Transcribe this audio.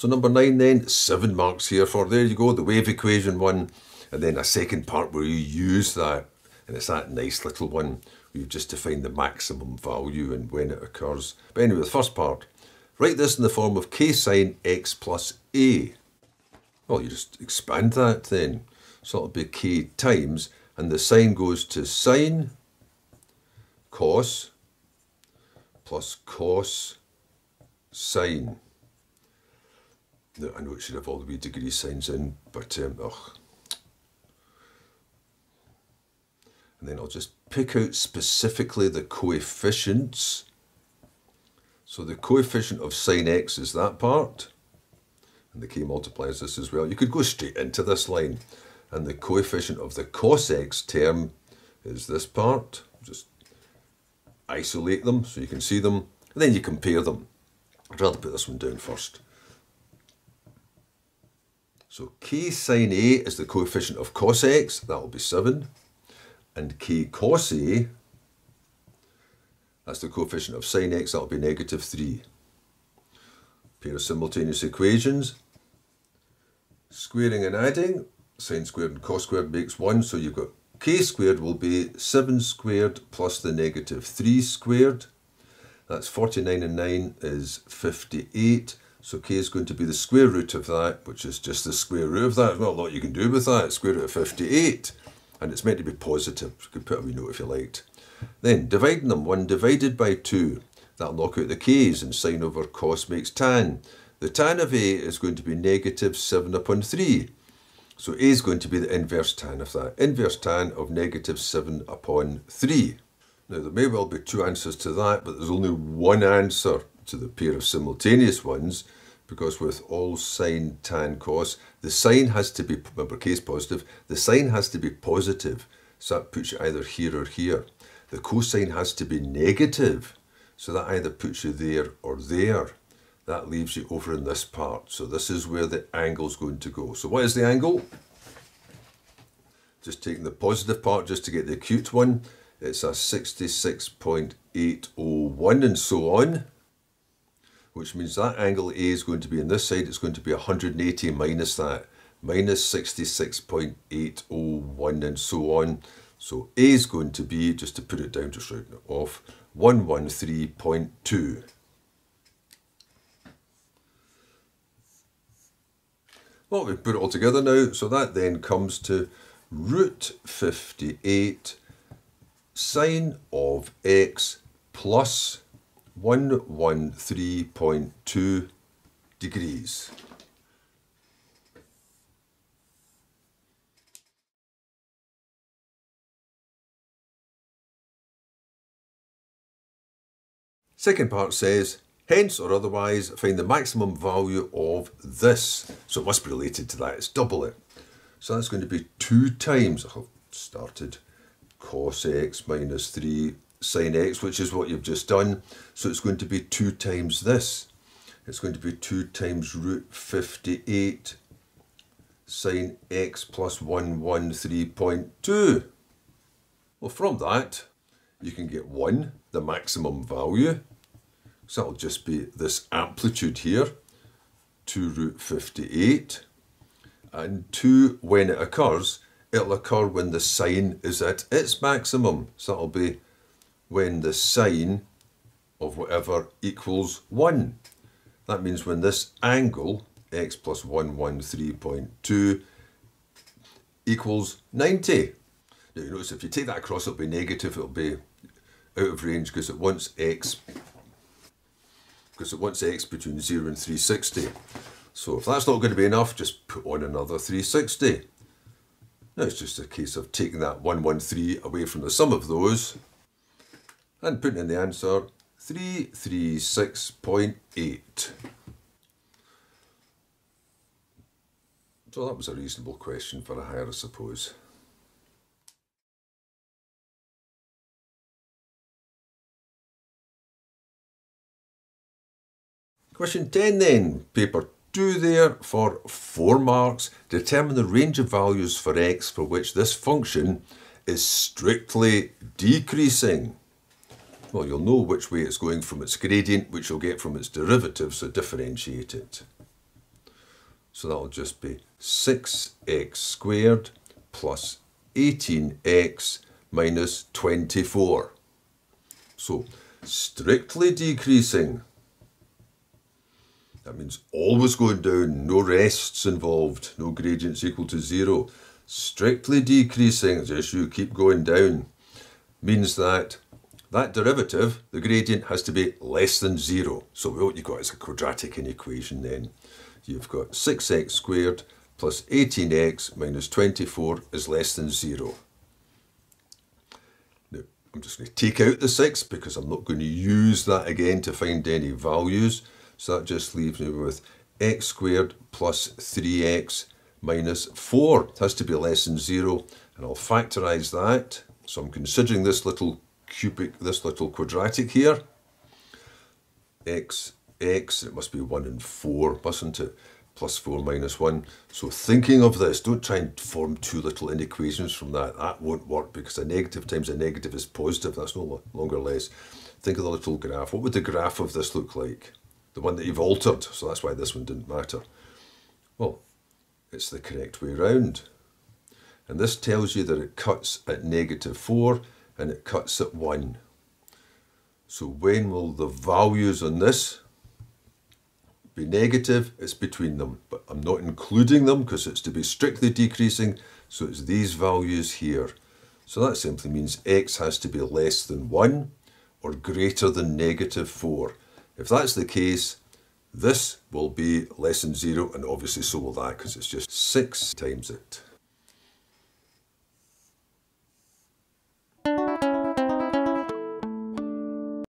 So number nine then, seven marks here for, there you go, the wave equation one. And then a second part where you use that, and it's that nice little one where you just define the maximum value and when it occurs. But anyway, the first part, write this in the form of k sine x plus a. Well, you just expand that then. So it'll be k times, and the sine goes to sine cos plus cos sine. I know it should have all the wee degree signs in, but um, ugh. And then I'll just pick out specifically the coefficients. So the coefficient of sine x is that part, and the k multiplies this as well. You could go straight into this line, and the coefficient of the cos x term is this part. Just isolate them so you can see them, and then you compare them. I'd rather put this one down first. So k sine A is the coefficient of cos x, that will be 7. And k cos A, that's the coefficient of sine x, that will be negative 3. Pair of simultaneous equations. Squaring and adding, sine squared and cos squared makes 1, so you've got k squared will be 7 squared plus the negative 3 squared. That's 49 and 9 is 58. So k is going to be the square root of that, which is just the square root of that. Not a lot you can do with that. Square root of 58. And it's meant to be positive. You could put a wee note if you liked. Then, dividing them, 1 divided by 2. That'll knock out the k's, and sine over cos makes tan. The tan of a is going to be negative 7 upon 3. So A is going to be the inverse tan of that. Inverse tan of negative 7 upon 3. Now there may well be two answers to that, but there's only one answer to the pair of simultaneous ones because with all sine, tan, cos, the sine has to be, remember case positive, the sine has to be positive. So that puts you either here or here. The cosine has to be negative. So that either puts you there or there that leaves you over in this part. So this is where the angle is going to go. So what is the angle? Just taking the positive part just to get the acute one. It's a 66.801 and so on. Which means that angle A is going to be on this side. It's going to be 180 minus that. Minus 66.801 and so on. So A is going to be, just to put it down, just writing it off, 113.2. Well, we put it all together now, so that then comes to root 58 sine of x plus 113.2 degrees. Second part says, Hence or otherwise, find the maximum value of this. So it must be related to that, it's double it. So that's going to be 2 times, I've started, cos x minus 3 sine x, which is what you've just done. So it's going to be 2 times this. It's going to be 2 times root 58 sine x plus 113.2. Well, from that, you can get 1, the maximum value, so that'll just be this amplitude here, 2 root 58. And 2, when it occurs, it'll occur when the sine is at its maximum. So that'll be when the sine of whatever equals 1. That means when this angle, x plus 113.2, equals 90. Now you notice if you take that across, it'll be negative, it'll be out of range because it wants x because it wants x between 0 and 360. So if that's not going to be enough, just put on another 360. Now it's just a case of taking that 113 away from the sum of those and putting in the answer 336.8. So that was a reasonable question for a higher, I suppose. Question 10 then, paper 2 there for 4 marks. Determine the range of values for x for which this function is strictly decreasing. Well, you'll know which way it's going from its gradient, which you'll get from its derivative, so differentiate it. So that'll just be 6x squared plus 18x minus 24. So strictly decreasing. That means always going down, no rests involved, no gradients equal to zero. Strictly decreasing, just you keep going down, means that that derivative, the gradient, has to be less than zero. So what you've got is a quadratic equation then. You've got 6x squared plus 18x minus 24 is less than zero. Now, I'm just going to take out the 6 because I'm not going to use that again to find any values. So that just leaves me with x squared plus 3x minus 4. It has to be less than 0. And I'll factorise that. So I'm considering this little cubic, this little quadratic here. x, x, it must be 1 and 4, mustn't it? Plus 4 minus 1. So thinking of this, don't try and form two little inequations from that. That won't work because a negative times a negative is positive. That's no longer less. Think of the little graph. What would the graph of this look like? The one that you've altered, so that's why this one didn't matter. Well, it's the correct way round. And this tells you that it cuts at negative 4 and it cuts at 1. So when will the values on this be negative? It's between them, but I'm not including them because it's to be strictly decreasing, so it's these values here. So that simply means x has to be less than 1 or greater than negative 4. If that's the case, this will be less than 0, and obviously so will that because it's just 6 times it.